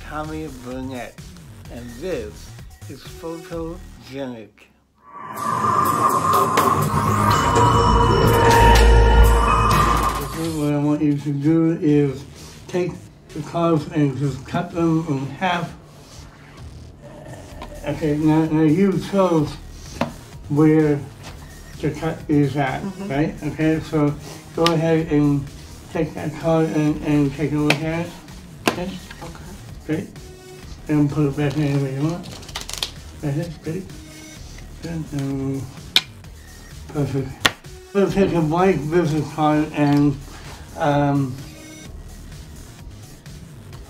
Tommy Burnett, and this is Photogenic. What I want you to do is take the cards and just cut them in half. Okay, now, now you chose where the cut is at, mm-hmm. right? Okay, so go ahead and take that card and, and take a look at it. Okay? Okay. Great. And put it back in you want. Right there, great. Good. Um, perfect. We'll take a blank business card and, um,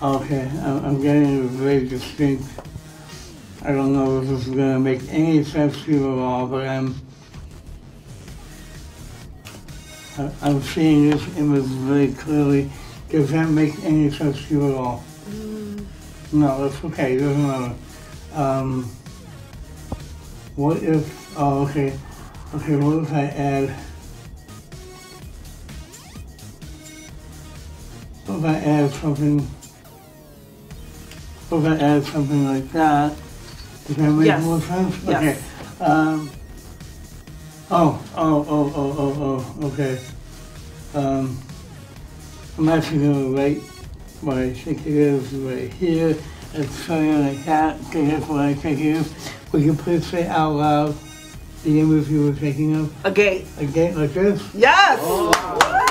okay, I'm, getting it very distinct. I don't know if this is gonna make any sense to you at all, but I'm, I'm seeing this image very clearly. Does that make any sense to you at all? No, that's okay, it doesn't matter. Um, what if, oh, okay, okay, what if I add, what if I add something, what if I add something like that? Does that make Yes. more sense? Yes. Okay. Um, oh, oh, oh, oh, oh, oh, okay. Um, I'm actually gonna write what I think it is right here. It's something like that. Okay, that's what I think it is. We you please say out loud the image you were thinking of. A gate. Again, like this. Yes.